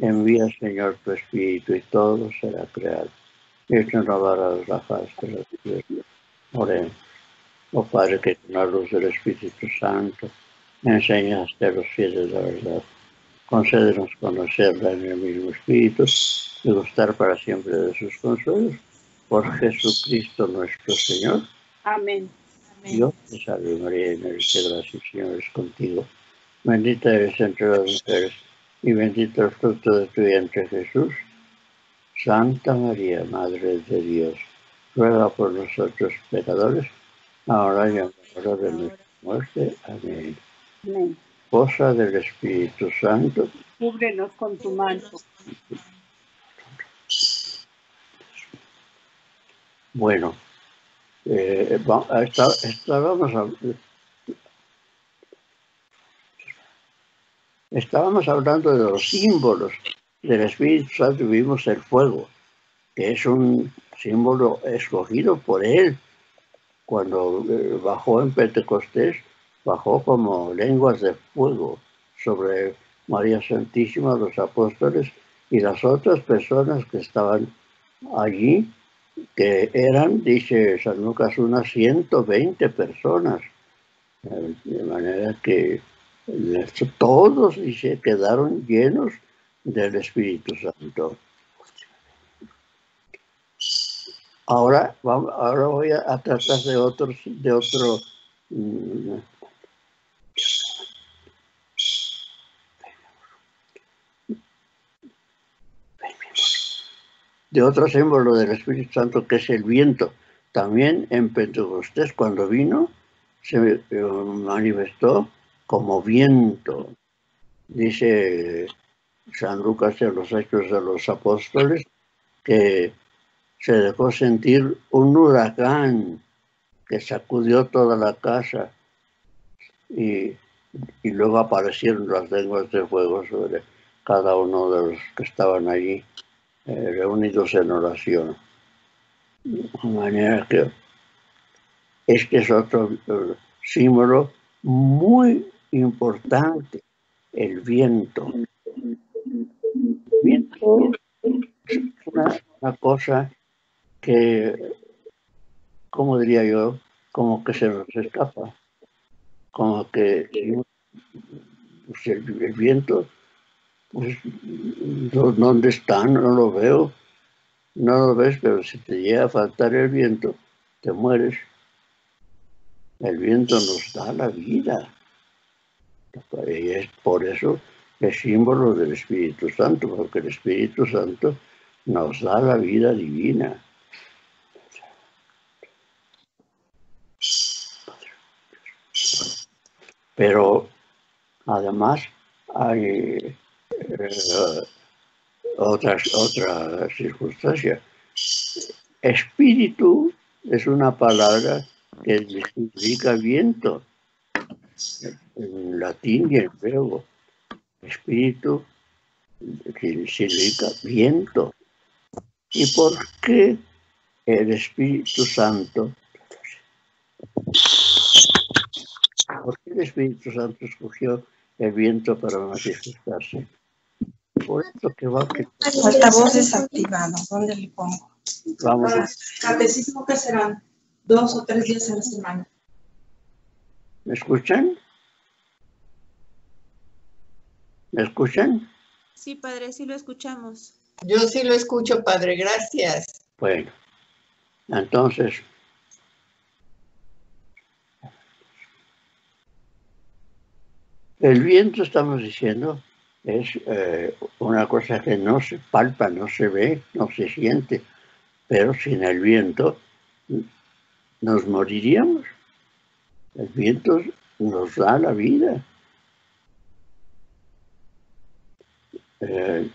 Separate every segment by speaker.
Speaker 1: Envía, Señor, tu Espíritu y todo será creado. Y renovará la faz de la tierra. Oremos. Oh Padre, que con la luz del Espíritu Santo enseñaste a los fieles la verdad. Concédenos conocerla en el mismo Espíritu y gustar para siempre de sus consuelos. Por Jesucristo nuestro Señor.
Speaker 2: Amén.
Speaker 1: Dios te salve María, llena eres de gracia, el Señor es contigo. Bendita eres entre las mujeres y bendito el fruto de tu vientre Jesús. Santa María, Madre de Dios, ruega por nosotros pecadores, ahora y en la hora de nuestra muerte. Amén.
Speaker 2: Amén.
Speaker 1: Cosa del Espíritu Santo,
Speaker 2: Cúbrenos con tu manto.
Speaker 1: bueno, eh, estábamos, estábamos hablando de los símbolos del Espíritu Santo vimos el fuego, que es un símbolo escogido por Él. Cuando eh, bajó en Pentecostés, bajó como lenguas de fuego sobre María Santísima, los apóstoles y las otras personas que estaban allí, que eran, dice San Lucas, unas 120 personas. Eh, De manera que todos, dice, quedaron llenos del Espíritu Santo. Ahora, vamos, ahora voy a, tratar de otro, de otro mm, de otro símbolo del Espíritu Santo que es el viento. También en Pentecostés, cuando vino, se eh, manifestó como viento. Dice San Lucas en los Hechos de los Apóstoles que se dejó sentir un huracán que sacudió toda la casa y, luego aparecieron las lenguas de fuego sobre cada uno de los que estaban allí eh, reunidos en oración. De manera que este es otro eh, símbolo muy importante, el viento. El viento es una, una cosa que, como diría yo, como que se nos escapa, como que pues, el, el viento pues, ¿dónde está? No lo veo. No lo ves, pero si te llega a faltar el viento, te mueres. El viento nos da la vida. Y es por eso el símbolo del Espíritu Santo, porque el Espíritu Santo nos da la vida divina. Pero además hay eh, otras, otra circunstancia. Espíritu es una palabra que significa viento en latín y en griego. Espíritu que significa viento. ¿Y por qué el Espíritu Santo? ¿Por qué el Espíritu Santo escogió el viento para manifestarse? Por eso que va que
Speaker 3: Altavoz desactivado. ¿Dónde le pongo?
Speaker 1: vamos
Speaker 4: Catecismo que serán dos o tres días a la semana.
Speaker 1: ¿Me escuchan? ¿Me escuchan?
Speaker 5: Sí, padre, sí lo escuchamos.
Speaker 6: Yo sí lo escucho, padre, gracias.
Speaker 1: Bueno, entonces, el viento, estamos diciendo, es eh, una cosa que no se palpa, no se ve, no se siente, pero sin el viento nos moriríamos. El viento nos da la vida. Eh,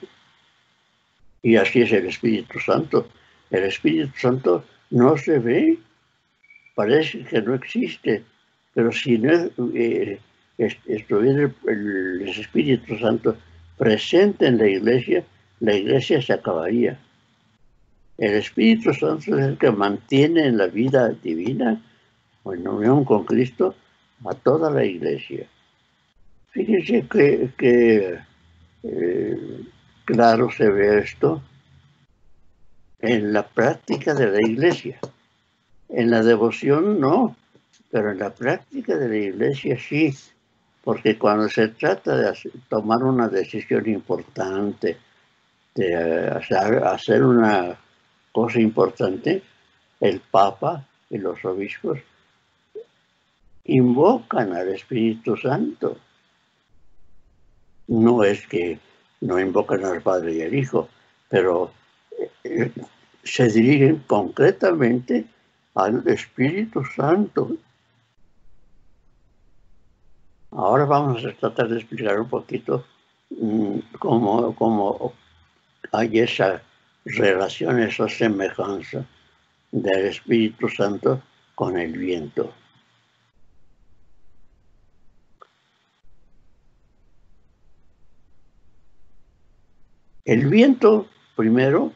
Speaker 1: y así es el Espíritu Santo. El Espíritu Santo no se ve, parece que no existe, pero si no eh, est- estuviera el, el Espíritu Santo presente en la iglesia, la iglesia se acabaría. El Espíritu Santo es el que mantiene en la vida divina o en unión con Cristo a toda la iglesia. Fíjense que, eh, claro se ve esto en la práctica de la iglesia. En la devoción no, pero en la práctica de la iglesia sí, porque cuando se trata de tomar una decisión importante, de eh, hacer una cosa importante, el Papa y los obispos invocan al Espíritu Santo. No es que no invocan al Padre y al Hijo, pero eh, se dirigen concretamente al Espíritu Santo. Ahora vamos a tratar de explicar un poquito mm, cómo, cómo hay esa relación, esa semejanza del Espíritu Santo con el viento. El viento, primero,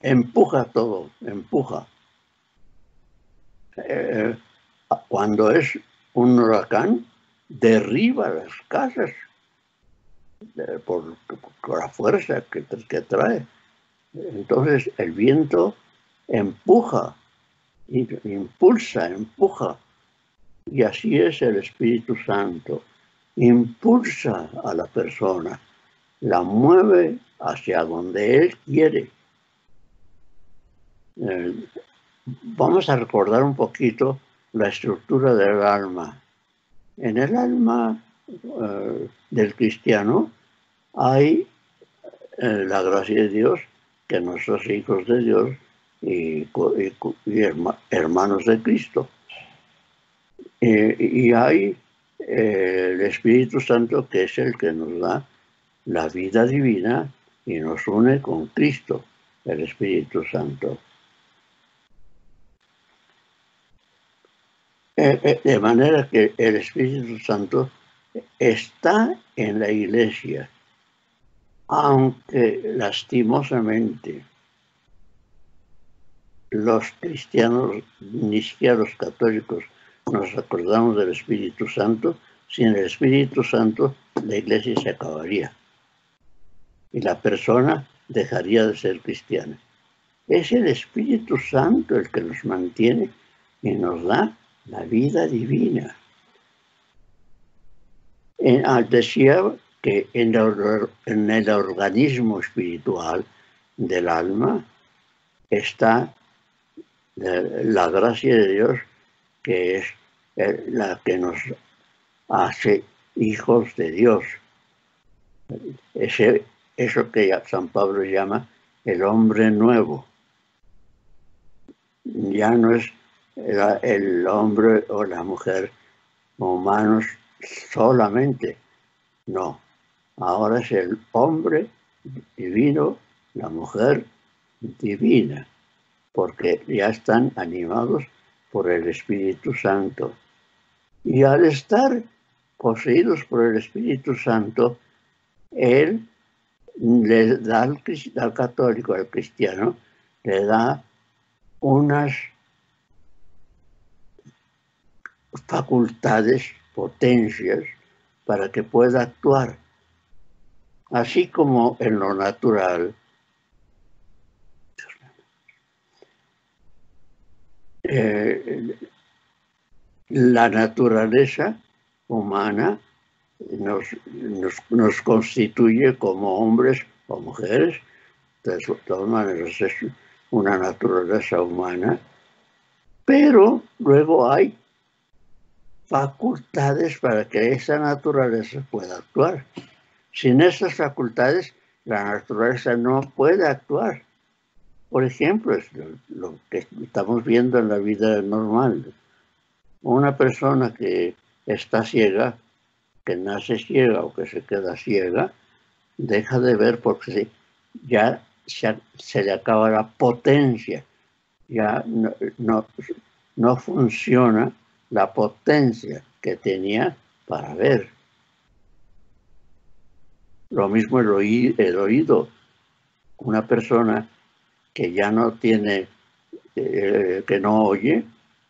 Speaker 1: empuja todo, empuja. Eh, cuando es un huracán, derriba las casas eh, por, la fuerza que, que trae. Entonces el viento empuja, impulsa, empuja. Y así es el Espíritu Santo. Impulsa a la persona, la mueve hacia donde Él quiere. Eh, vamos a recordar un poquito la estructura del alma. En el alma eh, del cristiano hay eh, la gracia de Dios, que nosotros hijos de Dios y, hermanos de Cristo. Y hay el Espíritu Santo, que es el que nos da la vida divina y nos une con Cristo, el Espíritu Santo. Eh, eh, De manera que el Espíritu Santo está en la iglesia, aunque lastimosamente los cristianos, ni siquiera los católicos, nos acordamos del Espíritu Santo, sin el Espíritu Santo la iglesia se acabaría y la persona dejaría de ser cristiana. Es el Espíritu Santo el que nos mantiene y nos da la vida divina. En- decía que en, or- en el organismo espiritual del alma está la, la gracia de Dios, que es eh, la que nos hace hijos de Dios. Ese, eso que San Pablo llama el hombre nuevo. Ya no es el hombre o la mujer humanos solamente, no. Ahora es el hombre divino, la mujer divina, porque ya están animados por el Espíritu Santo. Y al estar poseídos por el Espíritu Santo, Él le da al, al católico, al cristiano, le da unas facultades, potencias, para que pueda actuar. Así como en lo natural, eh, la naturaleza humana nos, nos, nos constituye como hombres o mujeres, de todas maneras es una naturaleza humana, pero luego hay facultades para que esa naturaleza pueda actuar. Sin esas facultades, la naturaleza no puede actuar. Por ejemplo, es lo, lo que estamos viendo en la vida normal. Una persona que está ciega, que nace ciega o que se queda ciega, deja de ver porque ya se, le acaba la potencia, ya no, no, no funciona la potencia que tenía para ver. Lo mismo el, oí- el oído. Una persona que ya no tiene, eh, que no oye,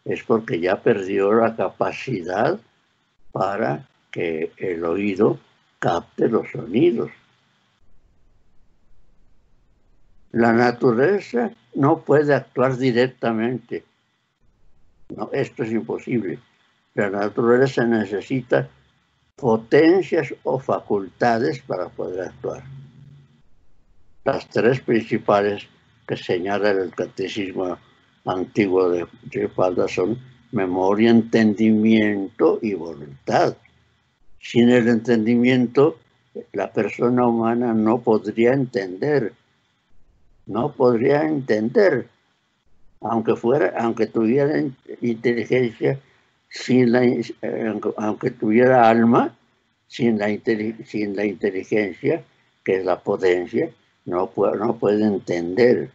Speaker 1: es porque ya perdió la capacidad para que el oído capte los sonidos. La naturaleza no puede actuar directamente. No, esto es imposible. La naturaleza necesita potencias o facultades para poder actuar. Las tres principales que señala el catecismo antiguo de Tripalda son memoria, entendimiento y voluntad. Sin el entendimiento, la persona humana no podría entender, no podría entender, aunque fuera, aunque tuviera inteligencia, sin la, eh, aunque tuviera alma, sin la, inteligencia, que es la potencia, no puede, no puede entender.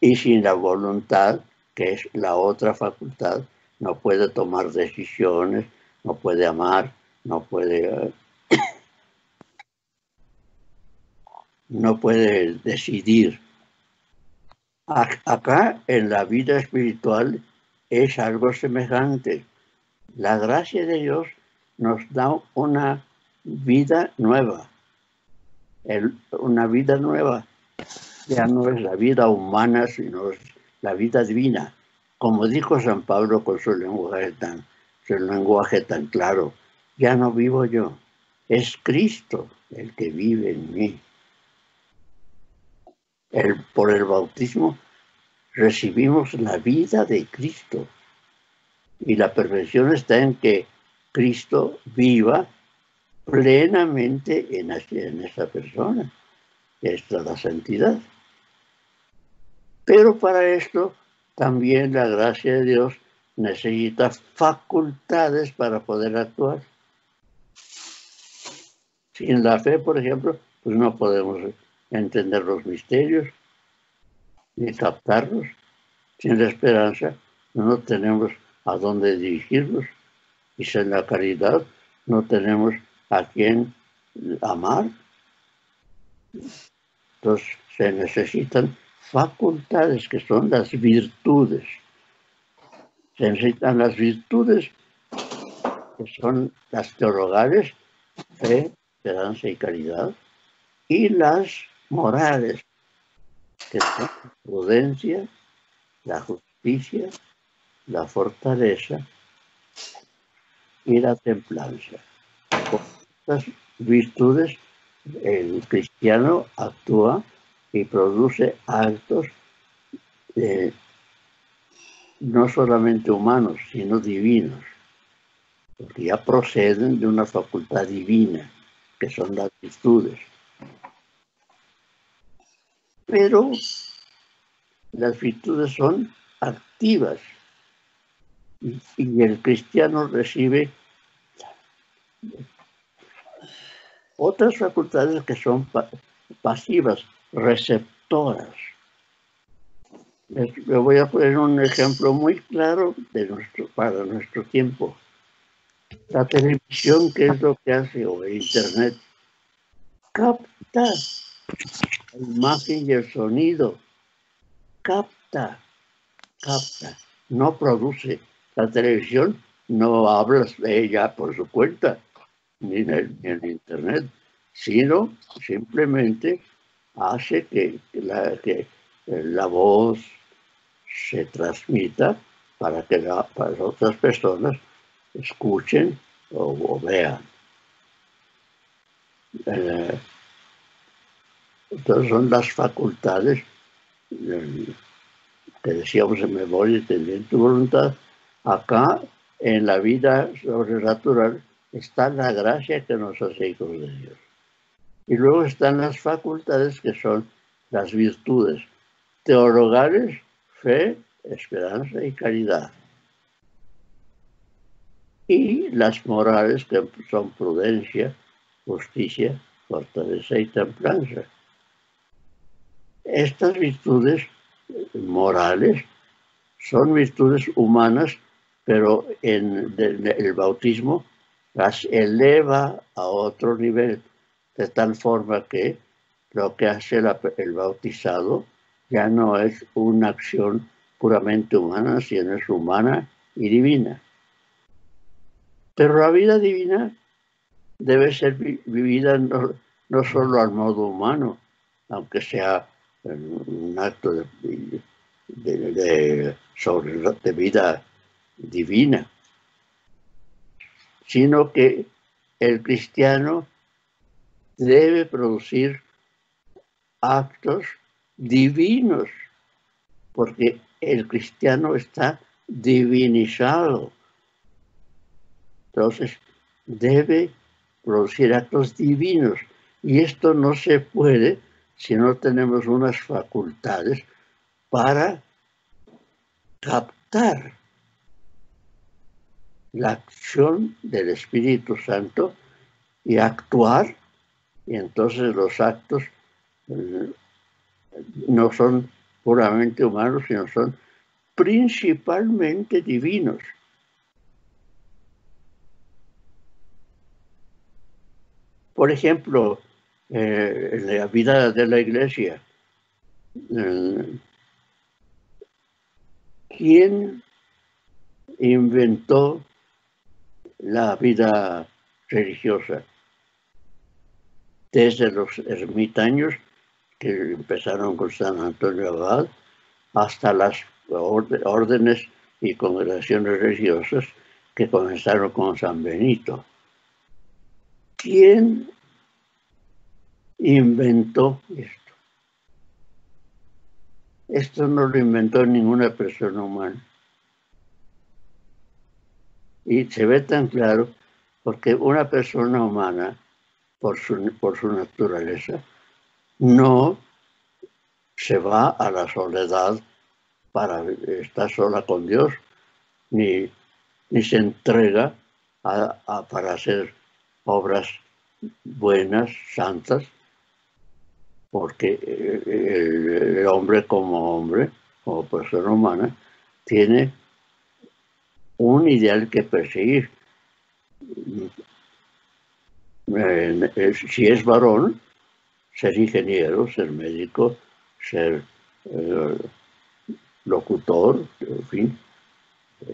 Speaker 1: Y sin la voluntad, que es la otra facultad, no puede tomar decisiones, no puede amar, no puede, no puede decidir. Acá en la vida espiritual es algo semejante. La gracia de Dios nos da una vida nueva, una vida nueva. Ya no es la vida humana, sino la vida divina. Como dijo San Pablo con su lenguaje tan, su lenguaje tan claro, ya no vivo yo, es Cristo el que vive en mí. El, por el bautismo recibimos la vida de Cristo. Y la perfección está en que Cristo viva plenamente en, en esa persona. Esta es la santidad. Pero para esto también la gracia de Dios necesita facultades para poder actuar. Sin la fe, por ejemplo, pues no podemos entender los misterios ni captarlos. Sin la esperanza no tenemos a dónde dirigirnos y sin la caridad no tenemos a quién amar. Entonces se necesitan facultades que son las virtudes. Se necesitan las virtudes que son las teologales, fe, esperanza y caridad, y las morales, que son la prudencia, la justicia, la fortaleza y la templanza. Con estas virtudes el cristiano actúa y produce actos eh, no solamente humanos, sino divinos, porque ya proceden de una facultad divina, que son las virtudes. Pero las virtudes son activas y, el cristiano recibe otras facultades que son pasivas, receptoras. Les, voy a poner un ejemplo muy claro de nuestro, para nuestro tiempo. La televisión, ¿qué es lo que hace? O el Internet, capta la imagen y el sonido. Capta, capta, no produce. La televisión no habla de ella por su cuenta, ni en el Internet, sino simplemente hace que la, que la voz se transmita para que para las otras personas escuchen o, vean. Eh, entonces son las facultades eh, que decíamos en memoria, y voluntad. Acá, en la vida sobrenatural, está la gracia que nos hace hijos de Dios. Y luego están las facultades que son las virtudes teologales, fe, esperanza y caridad. Y las morales que son prudencia, justicia, fortaleza y templanza. Estas virtudes morales son virtudes humanas, pero en el bautismo las eleva a otro nivel de tal forma que lo que hace el bautizado ya no es una acción puramente humana, sino es humana y divina. Pero la vida divina debe ser vivida no, no solo al modo humano, aunque sea un acto de, de, sobre, de vida divina, sino que el cristiano debe producir actos divinos, porque el cristiano está divinizado. Entonces, debe producir actos divinos. Y esto no se puede si no tenemos unas facultades para captar la acción del Espíritu Santo y actuar. Y entonces los actos no son puramente humanos, sino son principalmente divinos. Por ejemplo, eh, la vida de la iglesia, eh, ¿quién inventó la vida religiosa? Desde los ermitaños que empezaron con San Antonio Abad hasta las órdenes y congregaciones religiosas que comenzaron con San Benito. ¿Quién inventó esto? Esto no lo inventó ninguna persona humana. Y se ve tan claro porque una persona humana, por su, por su naturaleza, no se va a la soledad para estar sola con Dios, ni, ni se entrega para hacer obras buenas, santas, porque el, el hombre como hombre, como persona humana, tiene un ideal que perseguir. Eh, si es varón, ser ingeniero, ser médico, ser eh, locutor, en fin,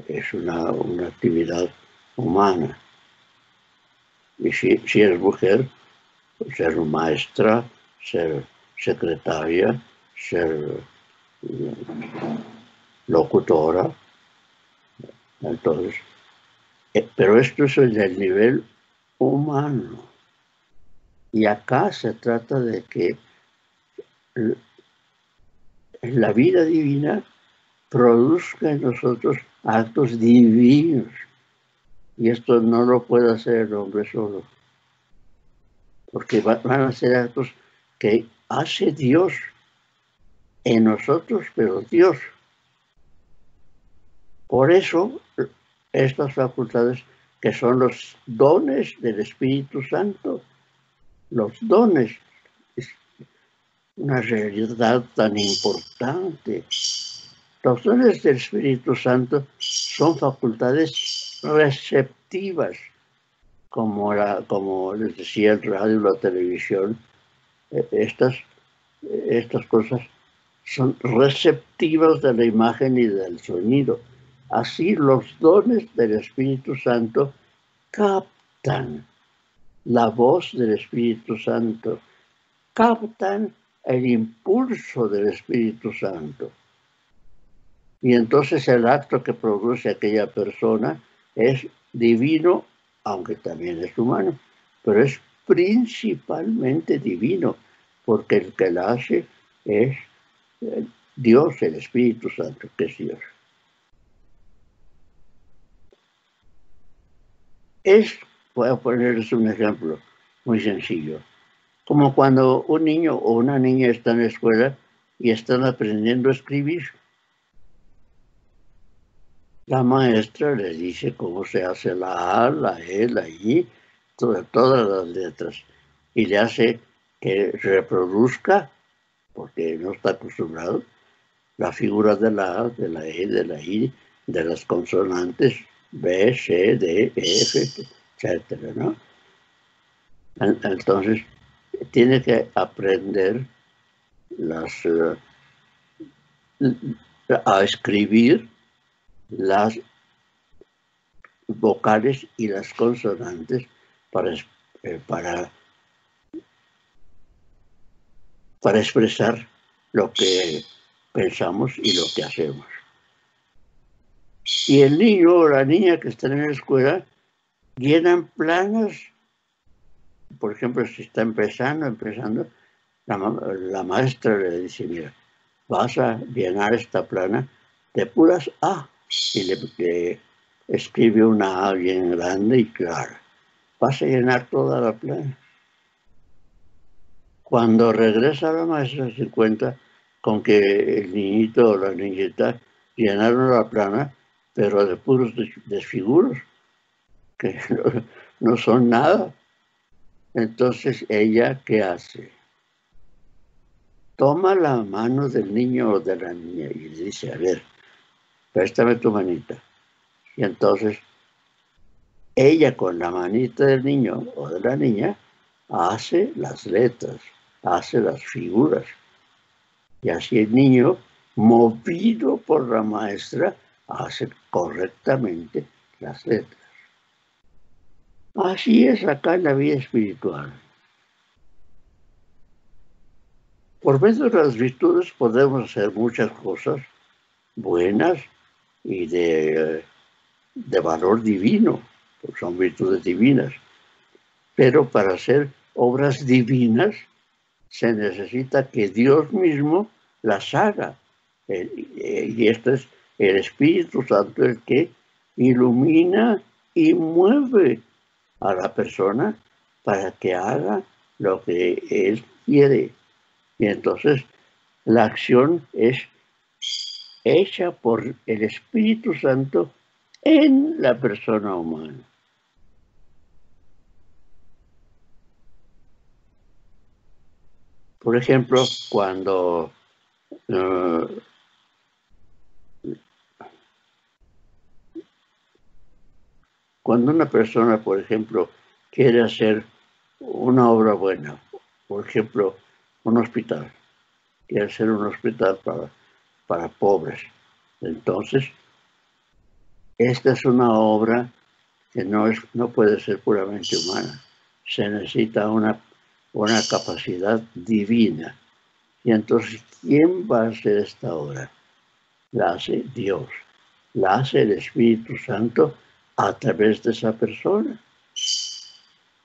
Speaker 1: es una, una actividad humana. Y si, si es mujer, ser maestra, ser secretaria, ser eh, locutora. Entonces, eh, pero esto es el nivel humano. Y acá se trata de que la vida divina produzca en nosotros actos divinos. Y esto no lo puede hacer el hombre solo. Porque van a ser actos que hace Dios en nosotros, pero Dios. Por eso, estas facultades que son los dones del Espíritu Santo, los dones, es una realidad tan importante. Los dones del Espíritu Santo son facultades receptivas, como, la, como les decía el radio la televisión, estas, estas cosas son receptivas de la imagen y del sonido. Así los dones del Espíritu Santo captan la voz del Espíritu Santo, captan el impulso del Espíritu Santo. Y entonces el acto que produce aquella persona es divino, aunque también es humano, pero es principalmente divino, porque el que la hace es eh, Dios, el Espíritu Santo, que es Dios. Es, voy a ponerles un ejemplo muy sencillo, como cuando un niño o una niña está en la escuela y están aprendiendo a escribir. La maestra les dice cómo se hace la A, la E, la I, todas las letras, y le hace que reproduzca, porque no está acostumbrado, la figura de la A, de la E, de la I, de las consonantes B, C, D, E, F, etcétera, ¿no? Entonces, tiene que aprender las, uh, a escribir las vocales y las consonantes para, eh, para, para expresar lo que pensamos y lo que hacemos. Y el niño o la niña que están en la escuela llenan planos, por ejemplo, si está empezando, empezando, la, ma- la maestra le dice, mira, vas a llenar esta plana de puras A. Y le, le escribe una A bien grande y clara. Vas a llenar toda la plana. Cuando regresa la maestra se cuenta con que el niñito o la niñita llenaron la plana, pero de puros des- desfiguros, que no, son nada. Entonces ella, ¿qué hace? Toma la mano del niño o de la niña y dice, a ver, préstame tu manita. Y entonces ella con la manita del niño o de la niña hace las letras, hace las figuras. Y así el niño, movido por la maestra, hace correctamente las letras. Así es acá en la vida espiritual. Por medio de las virtudes podemos hacer muchas cosas buenas y de, de valor divino, porque son virtudes divinas. Pero para hacer obras divinas se necesita que Dios mismo las haga. El- Y este es el Espíritu Santo el que ilumina y mueve a la persona para que haga lo que Él quiere. Y entonces la acción es hecha por el Espíritu Santo en la persona humana. Por ejemplo, cuando eh, cuando una persona, por ejemplo, quiere hacer una obra buena, por ejemplo, un hospital, quiere hacer un hospital para, para pobres, entonces esta es una obra que no, es, no puede ser puramente humana, se necesita una, una capacidad divina. Y entonces, ¿quién va a hacer esta obra? La hace Dios, la hace el Espíritu Santo a través de esa persona.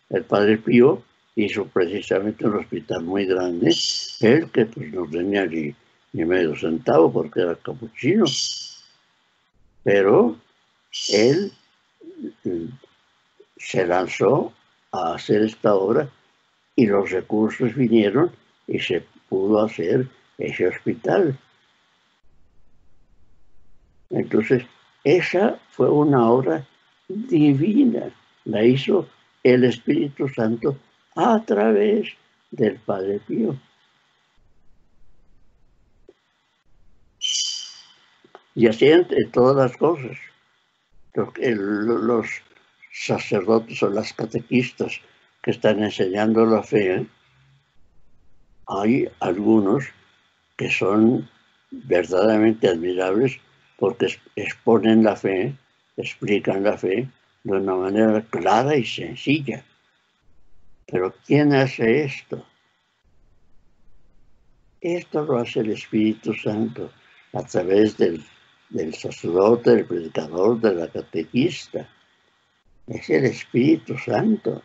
Speaker 1: El Padre Pío hizo precisamente un hospital muy grande, él que pues no tenía ni, ni medio centavo porque era capuchino, pero él mm, se lanzó a hacer esta obra y los recursos vinieron y se pudo hacer ese hospital. Entonces, esa fue una obra divina, la hizo el Espíritu Santo a través del Padre Pío. Y así en, todas las cosas. Los, sacerdotes o las catequistas que están enseñando la fe, hay algunos que son verdaderamente admirables porque exponen la fe, explican la fe de una manera clara y sencilla. Pero ¿quién hace esto? Esto lo hace el Espíritu Santo a través del, del sacerdote, del predicador, de la catequista. Es el Espíritu Santo.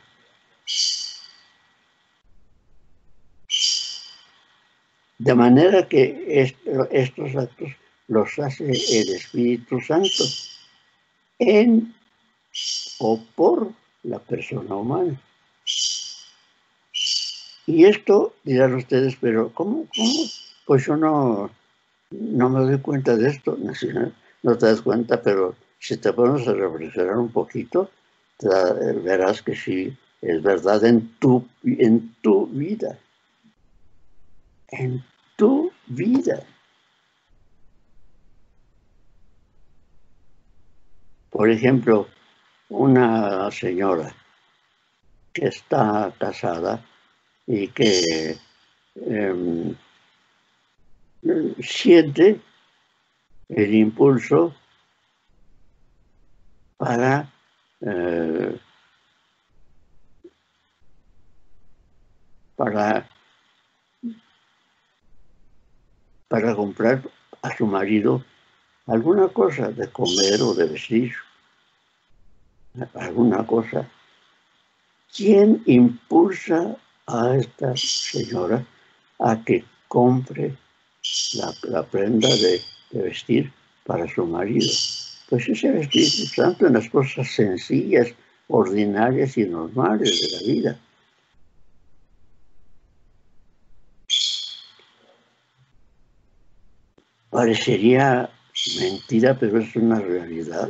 Speaker 1: De manera que est- estos actos los hace el Espíritu Santo en o por la persona humana. Y esto dirán ustedes, pero ¿cómo? cómo? Pues yo no, no me doy cuenta de esto. No, no- te das cuenta, pero si te pones a reflexionar un poquito, verás que sí, es verdad en tu, en tu vida. En tu vida. Por ejemplo, una señora que está casada y que em, siente el impulso para eh, para para comprar a su marido alguna cosa de comer o de vestir, alguna cosa. ¿Quién impulsa a esta señora a que compre la, prenda de, de, vestir para su marido? Pues es el Espíritu Santo en las cosas sencillas, ordinarias y normales de la vida. Parecería mentira, pero es una realidad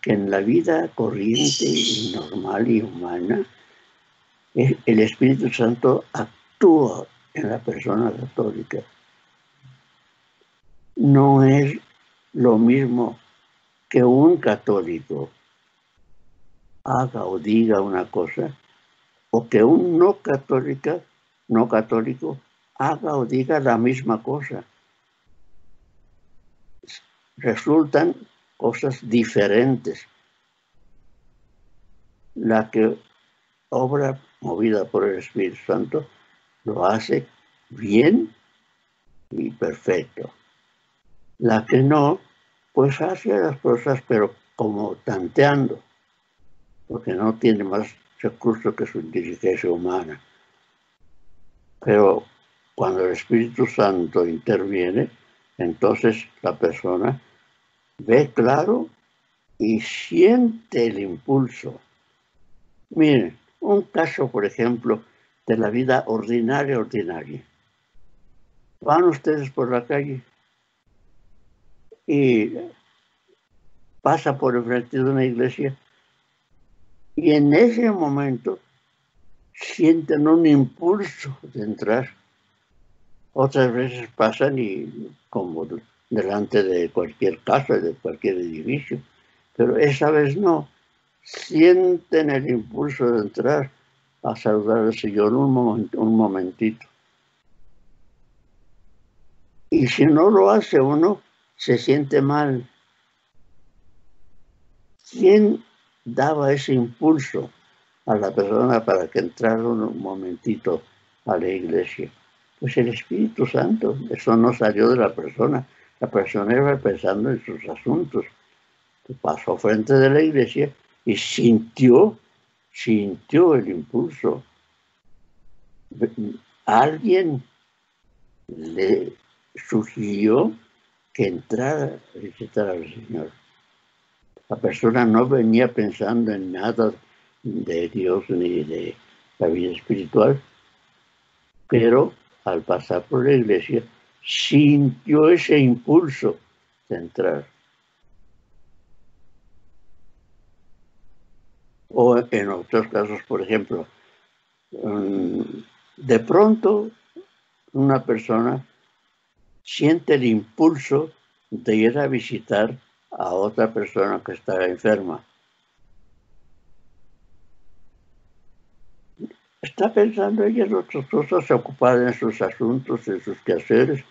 Speaker 1: que en la vida corriente y normal y humana, el Espíritu Santo actúa en la persona católica. No es lo mismo que un católico haga o diga una cosa, o que un no católica, no católico haga o diga la misma cosa resultan cosas diferentes. La que obra movida por el Espíritu Santo lo hace bien y perfecto. La que no, pues hace las cosas pero como tanteando, porque no tiene más recursos que su inteligencia humana. Pero cuando el Espíritu Santo interviene, entonces la persona ve claro y siente el impulso. Miren, un caso, por ejemplo, de la vida ordinaria, ordinaria. Van ustedes por la calle y pasa por el frente de una iglesia y en ese momento sienten un impulso de entrar. Otras veces pasan y como delante de cualquier casa, de cualquier edificio, pero esa vez no. Sienten el impulso de entrar a saludar al Señor un, un momentito. Y si no lo hace uno, se siente mal. ¿Quién daba ese impulso a la persona para que entrara un momentito a la iglesia? Pues el Espíritu Santo. Eso no salió de la persona, la persona iba pensando en sus asuntos. Pasó frente de la iglesia y sintió, sintió el impulso. Alguien le sugirió que entrara a visitar al Señor. La persona no venía pensando en nada de Dios ni de la vida espiritual, pero al pasar por la iglesia sintió ese impulso de entrar. O en otros casos, por ejemplo, mm, de pronto una persona siente el impulso de ir a visitar a otra persona que está enferma. Está pensando ella en otras cosas, ocupada en sus asuntos, en sus quehaceres,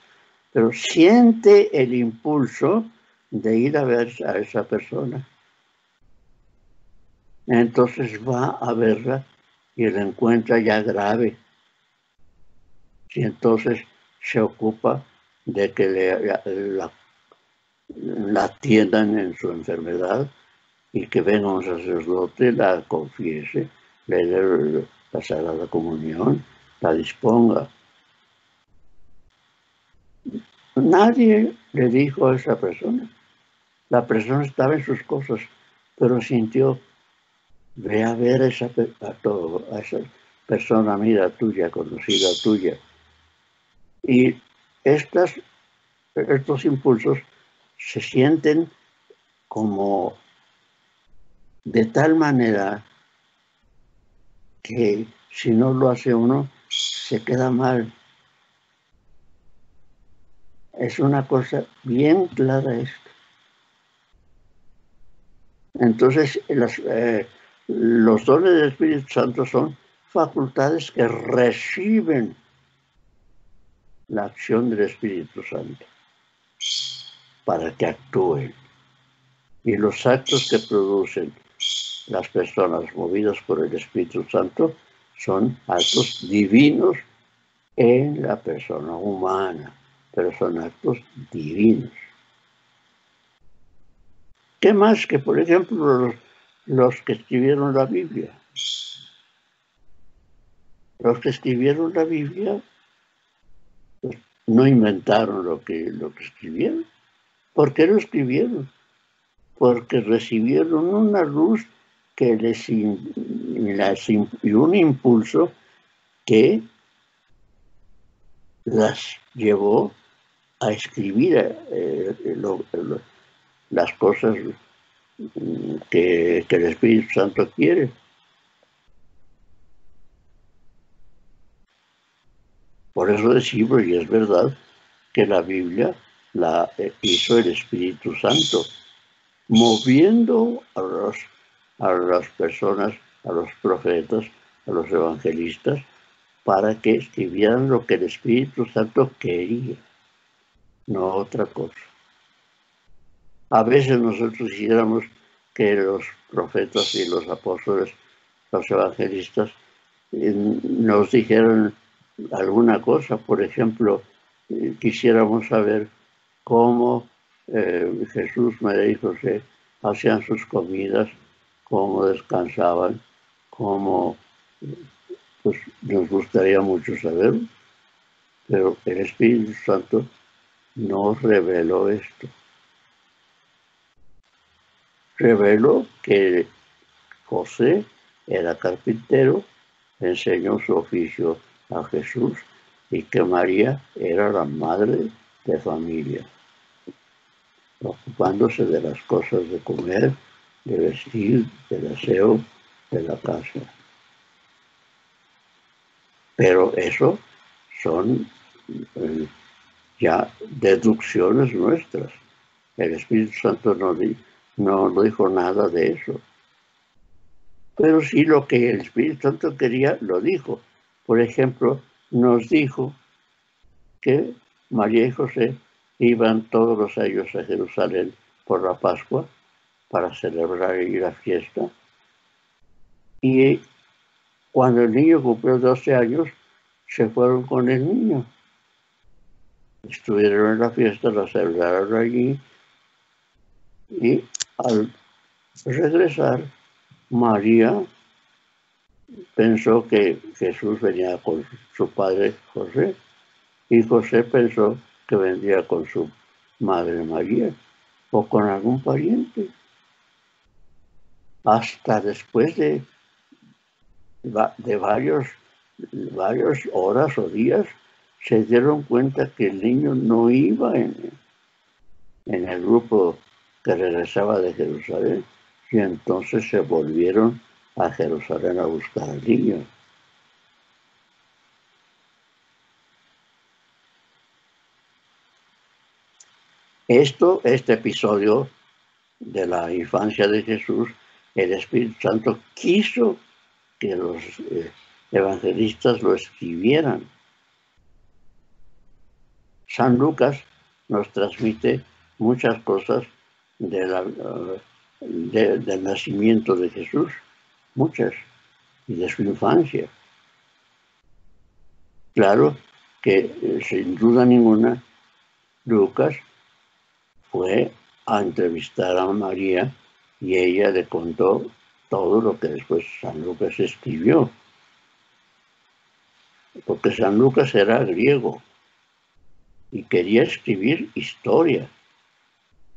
Speaker 1: pero siente el impulso de ir a ver a esa persona. Entonces va a verla y la encuentra ya grave. Y entonces se ocupa de que la, atiendan en su enfermedad y que venga un sacerdote, la confiese, le dé la Sagrada Comunión, la disponga. Nadie le dijo a esa persona. La persona estaba en sus cosas, pero sintió, ve a ver a esa, a esa persona amiga tuya, conocida tuya. Y estas, estos impulsos se sienten como de tal manera que si no lo hace uno, se queda mal. Es una cosa bien clara esto. Entonces, eh, los dones del Espíritu Santo son facultades que reciben la acción del Espíritu Santo para que actúen. Y los actos que producen las personas movidas por el Espíritu Santo son actos divinos en la persona humana. pero son actos divinos. ¿Qué más que, por ejemplo, los, que escribieron la Biblia? Los que escribieron la Biblia pues, no inventaron lo que, lo que escribieron. ¿Por qué lo escribieron? Porque recibieron una luz que les, las y un impulso que las llevó a escribir eh, lo- las cosas mm, que, que el Espíritu Santo quiere. Por eso decimos, y es verdad, que la Biblia la eh, hizo el Espíritu Santo, moviendo a, los, a las personas, a los profetas, a los evangelistas, para que escribieran lo que el Espíritu Santo quería, no otra cosa. A veces nosotros quisiéramos que los profetas y los apóstoles, los evangelistas, eh, nos dijeran alguna cosa. Por ejemplo, eh, quisiéramos saber cómo eh, Jesús, María y José hacían sus comidas, cómo descansaban, cómo, pues nos gustaría mucho saberlo. Pero el Espíritu Santo nos reveló esto. Reveló que José era carpintero, enseñó su oficio a Jesús y que María era la madre de familia, ocupándose de las cosas de comer, de vestir, del aseo, de la casa. Pero eso son eh, ya deducciones nuestras. El Espíritu Santo no, no dijo nada de eso. Pero sí lo que el Espíritu Santo quería, lo dijo. Por ejemplo, nos dijo que María y José iban todos los años a Jerusalén por la Pascua para celebrar ahí la fiesta. Y cuando el niño cumplió 12 años, se fueron con el niño. Estuvieron en la fiesta, la celebraron allí y al regresar, María pensó que Jesús venía con su padre José y José pensó que vendría con su madre María o con algún pariente. Hasta después de, de varios, varias horas o días se dieron cuenta que el niño no iba en, en el grupo que regresaba de Jerusalén y entonces se volvieron a Jerusalén a buscar al niño. Esto, este episodio de la infancia de Jesús, el Espíritu Santo quiso que los eh, evangelistas lo escribieran. San Lucas nos transmite muchas cosas eh, de- del nacimiento de Jesús, muchas, y de su infancia. Claro que eh, sin duda ninguna Lucas fue a entrevistar a María y ella le contó todo lo que después San Lucas escribió. Porque San Lucas era griego y quería escribir historia,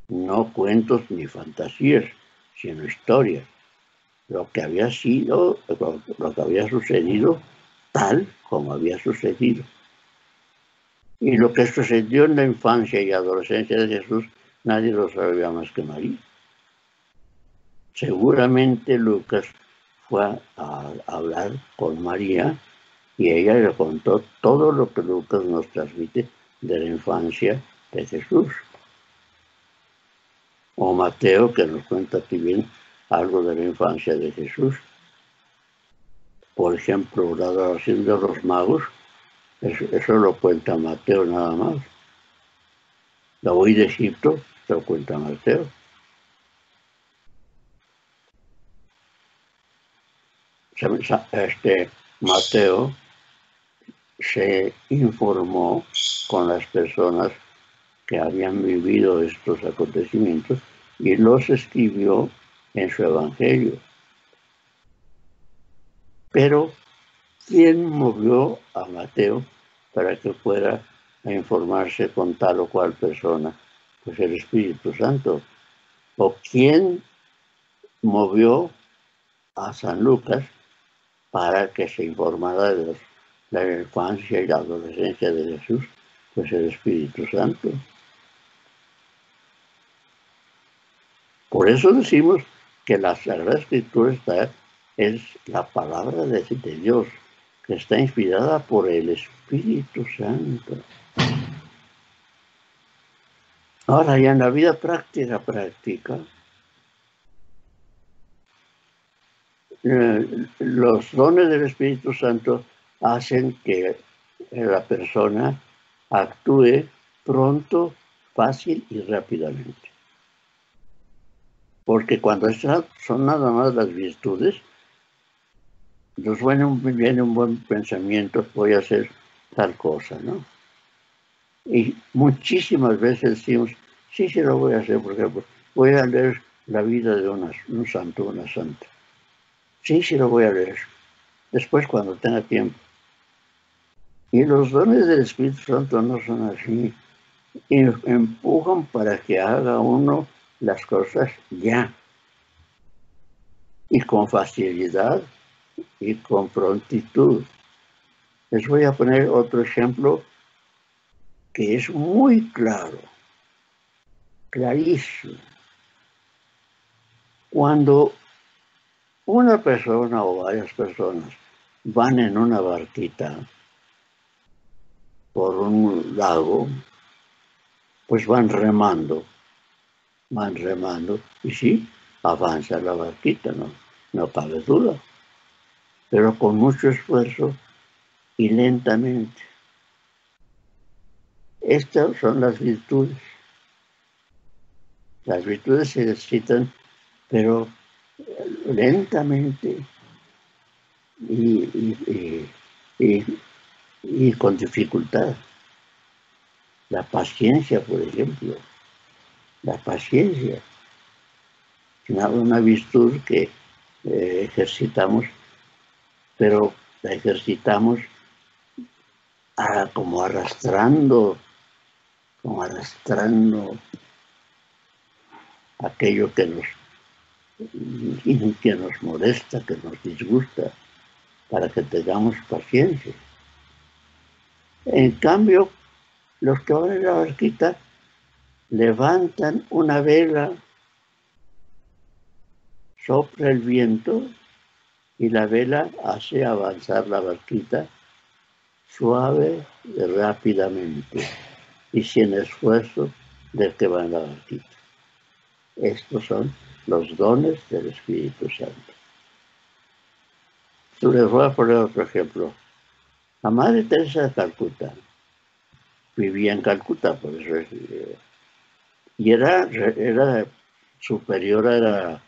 Speaker 1: no cuentos ni fantasías, sino historia. Lo que había sido, lo, que había sucedido, tal como había sucedido. Y lo que sucedió en la infancia y adolescencia de Jesús, nadie lo sabía más que María. Seguramente Lucas fue a, hablar con María y ella le contó todo lo que Lucas nos transmite de la infancia de Jesús. O Mateo, que nos cuenta también algo de la infancia de Jesús. Por ejemplo, la adoración de los magos, eso, lo cuenta Mateo nada más. La huida de Egipto, lo cuenta Mateo. Se- sa- Este Mateo se informó con las personas que habían vivido estos acontecimientos y los escribió en su Evangelio. Pero, ¿quién movió a Mateo para que fuera a informarse con tal o cual persona? Pues el Espíritu Santo. ¿O quién movió a San Lucas para que se informara de la infancia y la adolescencia de Jesús? Pues el Espíritu Santo. Por eso decimos que la Sagrada Escritura está, es la palabra de, de Dios, que está inspirada por el Espíritu Santo. Ahora, ya en la vida práctica, práctica, eh, los dones del Espíritu Santo hacen que la persona actúe pronto, fácil y rápidamente. Porque cuando son nada más las virtudes, nos viene un, viene un buen pensamiento, voy a hacer tal cosa, ¿no? Y muchísimas veces decimos, sí, sí lo voy a hacer, por ejemplo, voy a leer la vida de una, un santo, una santa. Sí, sí lo voy a leer. Después cuando tenga tiempo. Y los dones del Espíritu Santo no son así. Y empujan para que haga uno las cosas ya y con facilidad y con prontitud. Les voy a poner otro ejemplo que es muy claro, clarísimo. Cuando una persona o varias personas van en una barquita por un lago, pues van remando van remando y sí, avanza la barquita, no, no cabe duda, pero con mucho esfuerzo y lentamente. Estas son las virtudes. Las virtudes se necesitan, pero lentamente y, y con dificultad. La paciencia, por ejemplo la paciencia, una, una virtud que eh, ejercitamos, pero la ejercitamos como arrastrando, como arrastrando aquello que nos, que nos molesta, que nos disgusta, para que tengamos paciencia. En cambio, los que van en la barquita levantan una vela, sopla el viento y la vela hace avanzar la barquita suave y rápidamente y sin esfuerzo del que va en la barquita. Estos son los dones del Espíritu Santo. Les voy a poner otro ejemplo. La Madre Teresa de Calcuta vivía en Calcuta, por eso es, y era, era superiora, era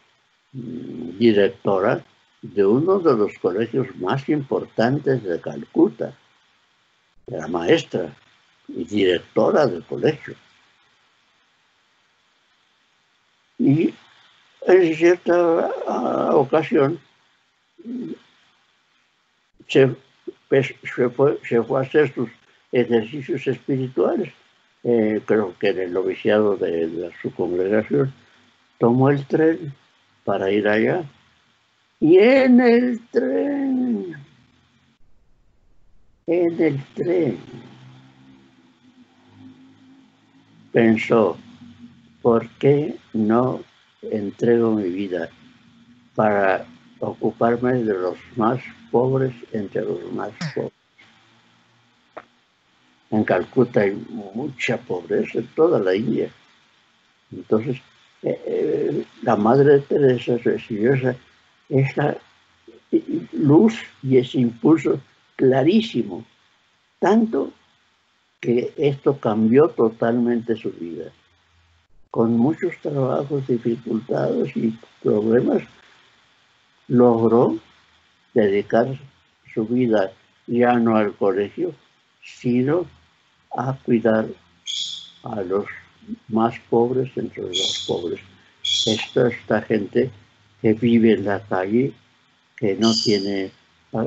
Speaker 1: mm, directora de uno de los colegios más importantes de Calcuta. Era maestra y directora del colegio. Y en cierta ah, ocasión se, pues, se, fue, se fue a hacer sus ejercicios espirituales eh, creo que en el noviciado de, su congregación, tomó el tren para ir allá. Y en el tren, en el tren, pensó, ¿por qué no entrego mi vida para ocuparme de los más pobres entre los más pobres? En Calcuta hay mucha pobreza en toda la India. Entonces, eh, eh, la Madre Teresa recibió esa, esa luz y ese impulso clarísimo, tanto que esto cambió totalmente su vida. Con muchos trabajos, dificultades y problemas, logró dedicar su vida ya no al colegio, sino a cuidar a los más pobres entre los pobres. Esta, esta gente que vive en la calle, que no tiene ah,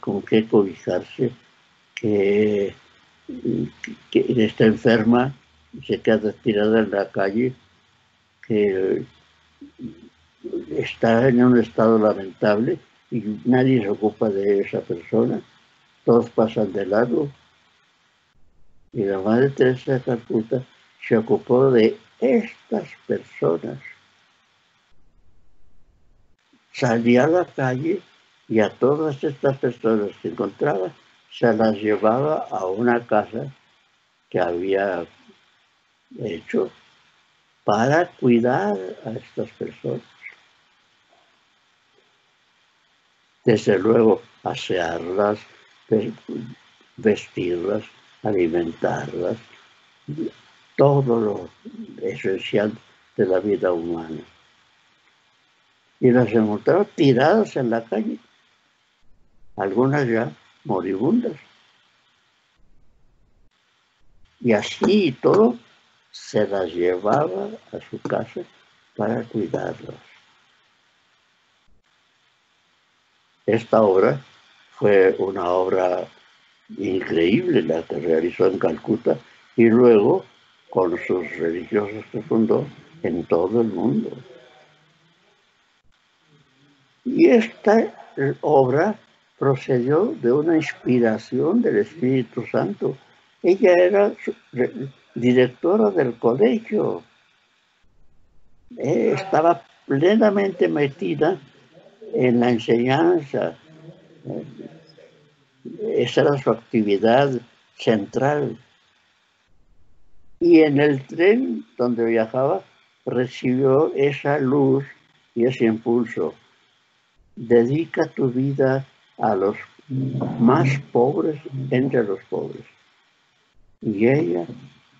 Speaker 1: con qué cobijarse, que, que está enferma, se queda tirada en la calle, que está en un estado lamentable y nadie se ocupa de esa persona, todos pasan de lado. Y la Madre Teresa de Calcuta se ocupó de estas personas. Salía a la calle y a todas estas personas que encontraba se las llevaba a una casa que había hecho para cuidar a estas personas. Desde luego, asearlas, vestirlas, alimentarlas, todo lo esencial de la vida humana. Y las encontraba tiradas en la calle, algunas ya moribundas. Y así todo se las llevaba a su casa para cuidarlas. Esta obra fue una obra increíble la que realizó en Calcuta y luego con sus religiosos que fundó en todo el mundo. Y esta obra procedió de una inspiración del Espíritu Santo. Ella era directora del colegio. Eh, estaba plenamente metida en la enseñanza. Eh, esa era su actividad central. Y en el tren donde viajaba recibió esa luz y ese impulso. Dedica tu vida a los más pobres entre los pobres. Y ella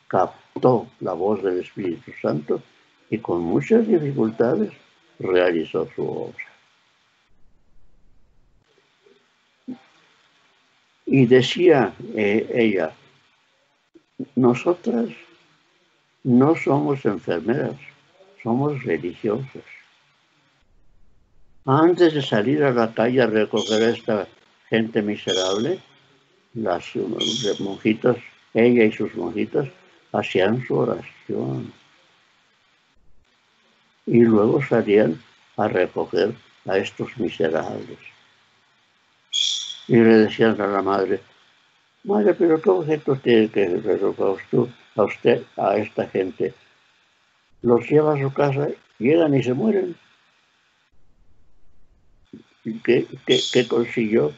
Speaker 1: captó la voz del Espíritu Santo y con muchas dificultades realizó su obra. Y decía eh, ella, nosotras no somos enfermeras, somos religiosas. Antes de salir a la calle a recoger a esta gente miserable, las monjitas, ella y sus monjitas, hacían su oración. Y luego salían a recoger a estos miserables. Y le decían a la madre, madre, pero ¿qué objeto tiene que recoger usted, a usted, a esta gente? Los lleva a su casa, llegan y se mueren. ¿Qué, qué, qué consiguió?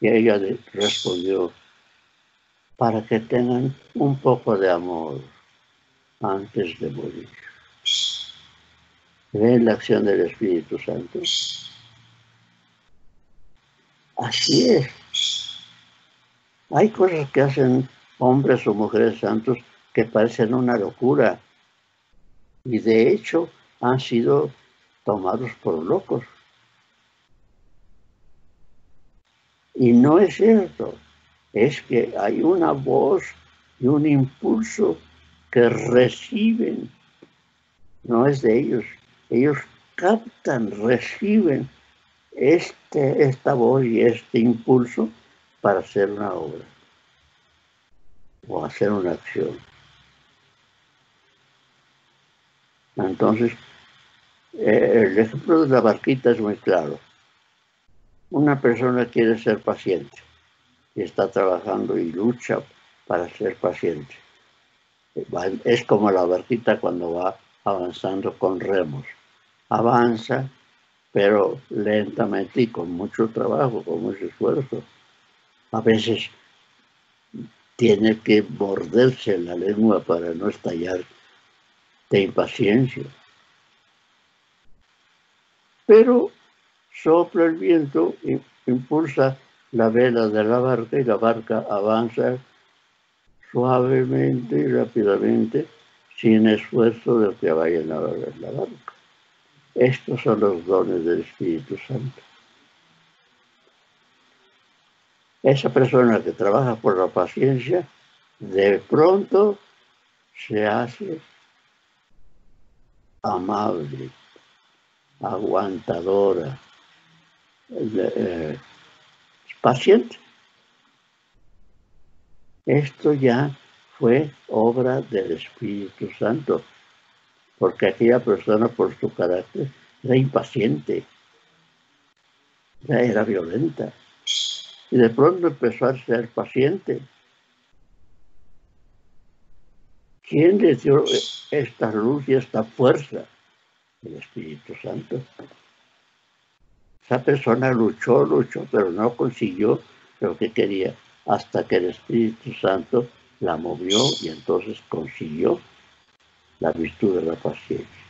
Speaker 1: Y ella respondió, para que tengan un poco de amor antes de morir. ¿Ven la acción del Espíritu Santo? Así es. Hay cosas que hacen hombres o mujeres santos que parecen una locura y de hecho han sido tomados por locos. Y no es cierto es que hay una voz y un impulso que reciben, no es de ellos, ellos captan, reciben este, esta voz y este impulso para hacer una obra o hacer una acción. Entonces, eh, el ejemplo de la barquita es muy claro. Una persona quiere ser paciente y está trabajando y lucha para ser paciente. Es como la barquita cuando va avanzando con remos. Avanza, pero lentamente y con mucho trabajo, con mucho esfuerzo. A veces tiene que morderse la lengua para no estallar de impaciencia. Pero sopla el viento y impulsa la vela de la barca y la barca avanza suavemente y rápidamente sin esfuerzo del que vaya a la barca. Estos son los dones del Espíritu Santo. Esa persona que trabaja por la paciencia de pronto se hace amable, aguantadora, eh, paciente. Esto ya fue obra del Espíritu Santo, porque aquella persona por su carácter era impaciente, ya era violenta, y de pronto empezó a ser paciente. ¿Quién le dio esta luz y esta fuerza? El Espíritu Santo. Esa persona luchó, luchó, pero no consiguió lo que quería, hasta que el Espíritu Santo la movió y entonces consiguió la virtud de la paciencia.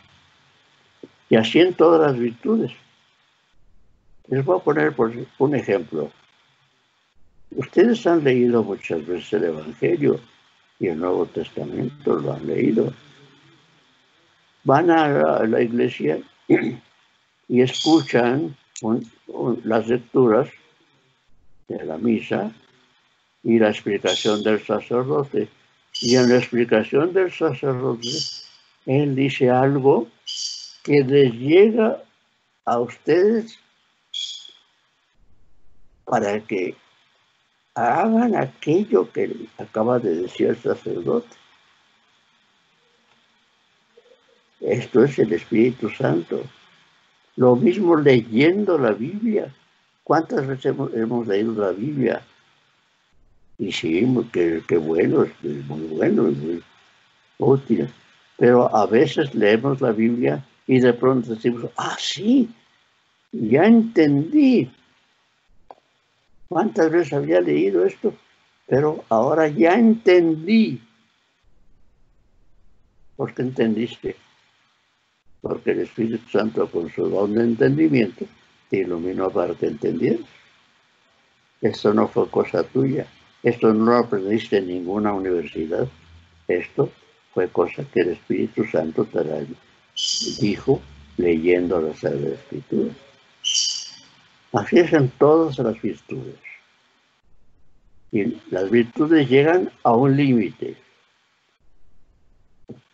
Speaker 1: Y así en todas las virtudes. Les voy a poner por un ejemplo. Ustedes han leído muchas veces el Evangelio y el Nuevo Testamento, lo han leído. Van a la, iglesia y escuchan las lecturas de la misa y la explicación del sacerdote. Y en la explicación del sacerdote, él dice algo que les llega a ustedes para que hagan aquello que acaba de decir el sacerdote. Esto es el Espíritu Santo. Lo mismo leyendo la Biblia. ¿Cuántas veces hemos, leído la Biblia? Y sí, que, que bueno, es muy bueno, es muy útil. Pero a veces leemos la Biblia y de pronto decimos, ah, sí, ya entendí. ¿Cuántas veces había leído esto? Pero ahora ya entendí. ¿Por qué entendiste? Porque el Espíritu Santo con su don de entendimiento te iluminó para que entendieras. Esto no fue cosa tuya. Esto no lo aprendiste en ninguna universidad. Esto fue cosa que el Espíritu Santo te dijo leyendo la Sagrada Escritura. Así es en todas las virtudes. Y las virtudes llegan a un límite.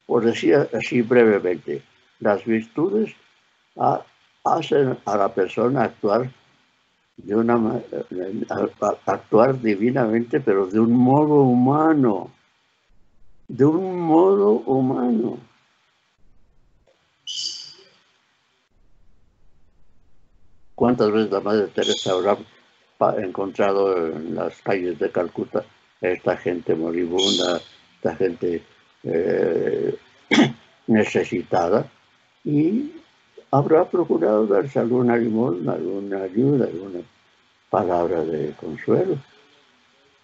Speaker 1: Por decir así brevemente, las virtudes hacen a la persona actuar de una actuar divinamente, pero de un modo humano. De un modo humano. ¿Cuántas veces la Madre Teresa habrá encontrado en las calles de Calcuta esta gente moribunda, esta gente eh, necesitada? Y habrá procurado darse alguna limosna, alguna ayuda, alguna palabra de consuelo.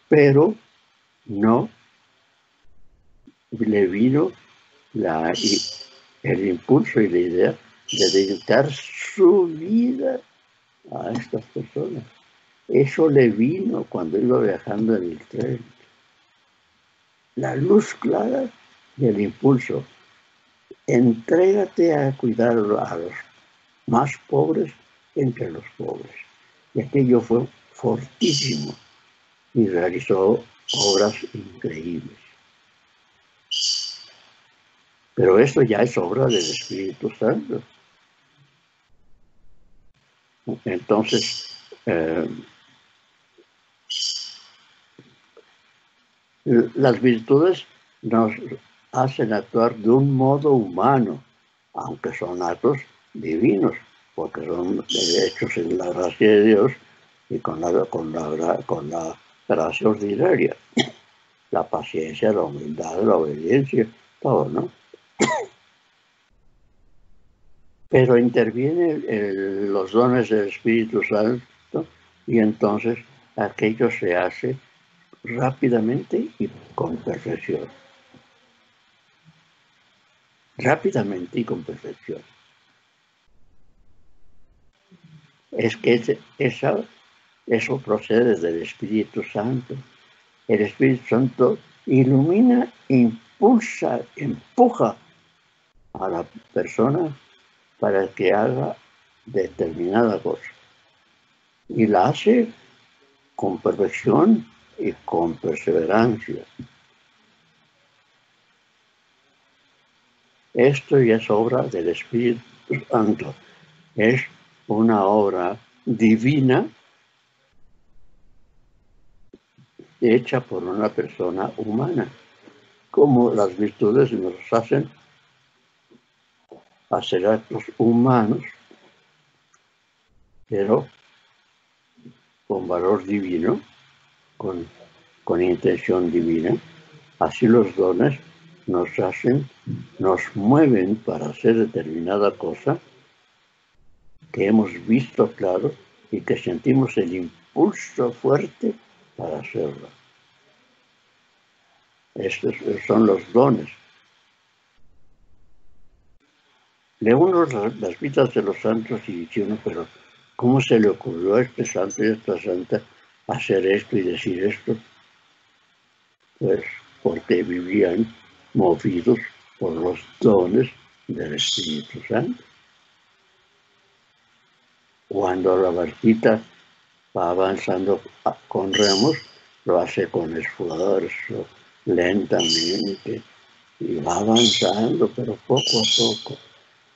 Speaker 1: Pero no le vino la, el impulso y la idea de dedicar su vida a estas personas. Eso le vino cuando iba viajando en el tren. La luz clara y el impulso. Entrégate a cuidar a los más pobres entre los pobres. Y aquello fue fortísimo y realizó obras increíbles. Pero esto ya es obra del Espíritu Santo. Entonces, eh, las virtudes nos hacen actuar de un modo humano, aunque son actos divinos, porque son hechos en la gracia de Dios y con la, con la, con la gracia ordinaria. La paciencia, la humildad, la obediencia, todo, ¿no? pero intervienen los dones del Espíritu Santo y entonces aquello se hace rápidamente y con perfección. Rápidamente y con perfección. Es que eso procede del Espíritu Santo. El Espíritu Santo ilumina, impulsa, empuja a la persona para que haga determinada cosa. Y la hace con perfección y con perseverancia. Esto ya es obra del Espíritu Santo. Es una obra divina hecha por una persona humana, como las virtudes nos hacen hacer actos humanos, pero con valor divino, con, con intención divina. Así los dones nos hacen, nos mueven para hacer determinada cosa que hemos visto claro y que sentimos el impulso fuerte para hacerlo. Estos son los dones. Uno las vidas de los santos y dice uno, pero ¿cómo se le ocurrió a este santo y a esta santa hacer esto y decir esto? Pues porque vivían movidos por los dones del Espíritu Santo. Cuando la barquita va avanzando con remos, lo hace con esfuerzo, lentamente, y va avanzando, pero poco a poco.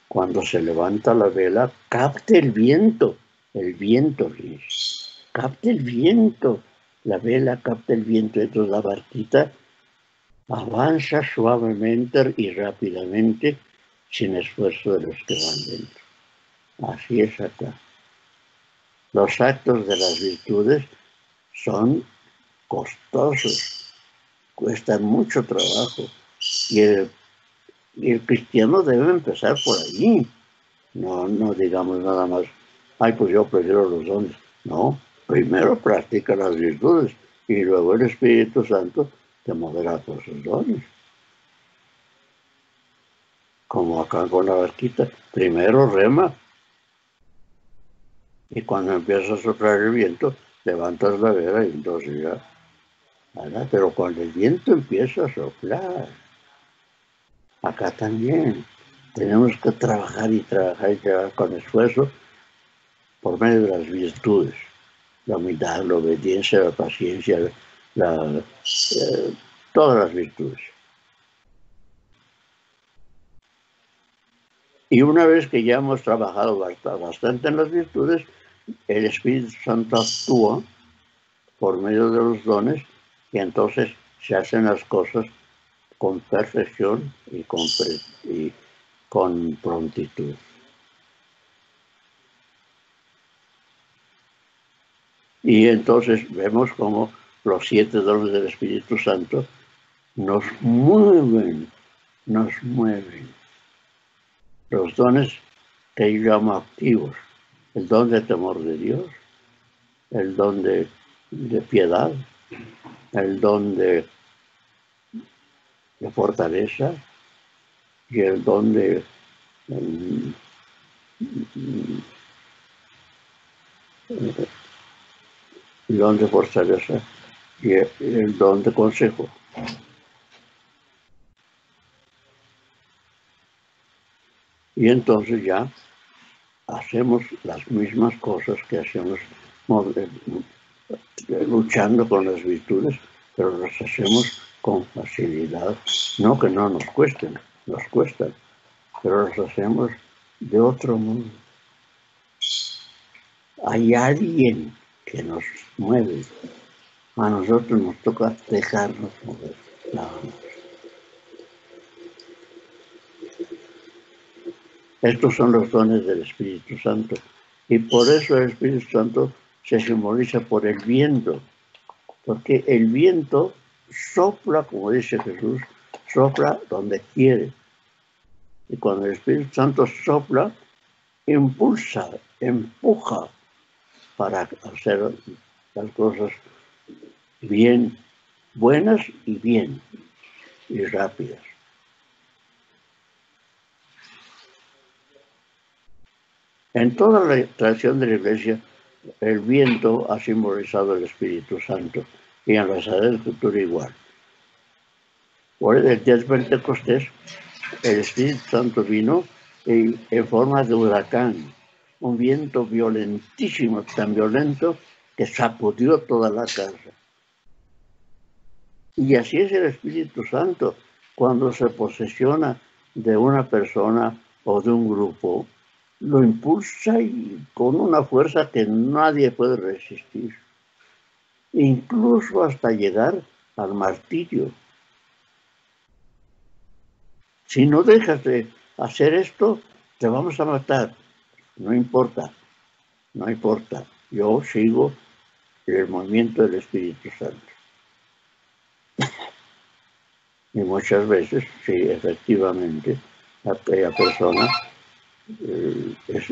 Speaker 1: Cuando se levanta la vela, capte el viento, el viento, capte el viento, la vela capta el viento, entonces la barquita avanza suavemente y rápidamente sin esfuerzo de los que van dentro. Así es acá. Los actos de las virtudes son costosos, cuestan mucho trabajo y el, cristiano debe empezar por allí. No, no digamos nada más, ay, pues yo prefiero los dones. No, primero practica las virtudes y luego el Espíritu Santo te moverá por sus dones. Como acá con la barquita, primero rema y cuando empieza a soplar el viento, levantas la vela y entonces ya. Pero cuando el viento empieza a soplar, acá también tenemos que trabajar y trabajar y trabajar con esfuerzo por medio de las virtudes. La humildad, la obediencia, la paciencia, la, eh, todas las virtudes. Y una vez que ya hemos trabajado bastante en las virtudes, el Espíritu Santo actúa por medio de los dones y entonces se hacen las cosas con perfección y con, y con prontitud. Y entonces vemos como los siete dones del Espíritu Santo nos mueven, nos mueven. Los dones que yo llamo activos el don de temor de Dios, el don de, piedad, el don de, fortaleza y el don de el don de fortaleza y el don de consejo. Y entonces ya hacemos las mismas cosas que hacemos eh, luchando con las virtudes, pero las hacemos con facilidad. No que no nos cuesten, nos cuestan, pero las hacemos de otro modo. Hay alguien que nos mueve. A nosotros nos toca dejarnos mover. Estos son los dones del Espíritu Santo. Y por eso el Espíritu Santo se simboliza por el viento. Porque el viento sopla, como dice Jesús, sopla donde quiere. Y cuando el Espíritu Santo sopla, impulsa, empuja para hacer las cosas bien, buenas y bien, y rápidas. En toda la tradición de la Iglesia, el viento ha simbolizado el Espíritu Santo y en la Sagrada Escritura igual. Por el día de Pentecostés, el Espíritu Santo vino en, forma de huracán, un viento violentísimo, tan violento que sacudió toda la casa. Y así es el Espíritu Santo, cuando se posesiona de una persona o de un grupo, lo impulsa y con una fuerza que nadie puede resistir, incluso hasta llegar al martirio. Si no dejas de hacer esto, te vamos a matar. No importa, no importa. Yo sigo el movimiento del Espíritu Santo. Y muchas veces, sí, efectivamente, aquella persona eh, es,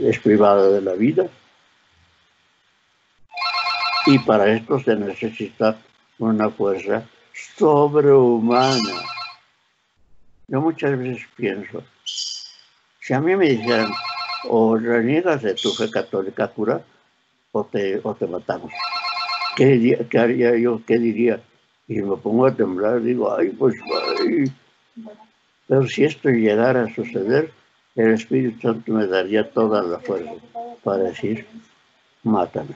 Speaker 1: es, privada de la vida. Y para esto se necesita una fuerza sobrehumana. Yo muchas veces pienso, si a mí me dijeran, o reniegas de tu fe católica cura, o te, o te matamos. ¿Qué, qué haría yo? ¿Qué diría? Y me pongo a temblar, digo, ay, pues, ay. Pero si esto llegara a suceder, el Espíritu Santo me daría toda la fuerza para decir, mátame,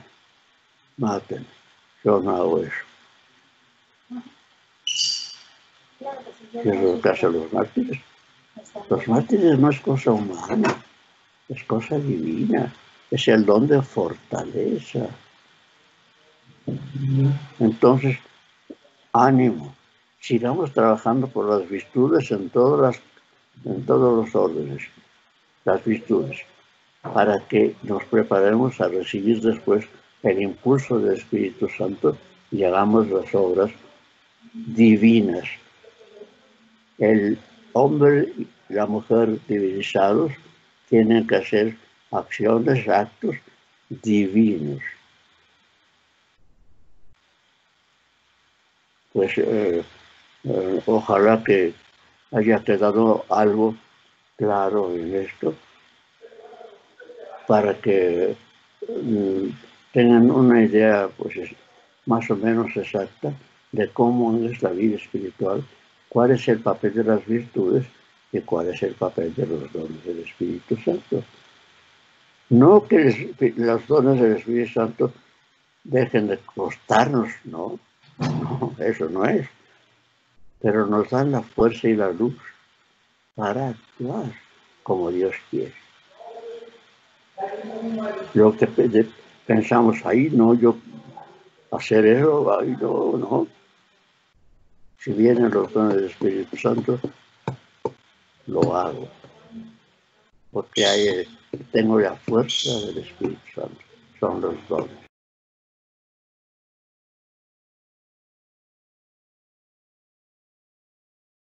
Speaker 1: mátame. Yo no hago eso. Y es lo que hacen los mártires. Los mártires no es cosa humana, es cosa divina, es el don de fortaleza. Entonces, ánimo, sigamos trabajando por las virtudes en, en todos los órdenes, las virtudes, para que nos preparemos a recibir después el impulso del Espíritu Santo y hagamos las obras divinas. El hombre y la mujer divinizados tienen que hacer acciones, actos divinos. Pues eh, eh, ojalá que haya quedado algo claro en esto para que mm, tengan una idea pues es- más o menos exacta de cómo es la vida espiritual, cuál es el papel de las virtudes y cuál es el papel de los dones del Espíritu Santo. No que los dones del Espíritu Santo dejen de costarnos, no, no, eso no es. Pero nos dan la fuerza y la luz para actuar como Dios quiere. Lo que pensamos, ahí no, yo hacer eso, ahí no, no. Si vienen los dones del Espíritu Santo, lo hago. Porque hay, tengo la fuerza del Espíritu Santo. Son los dones.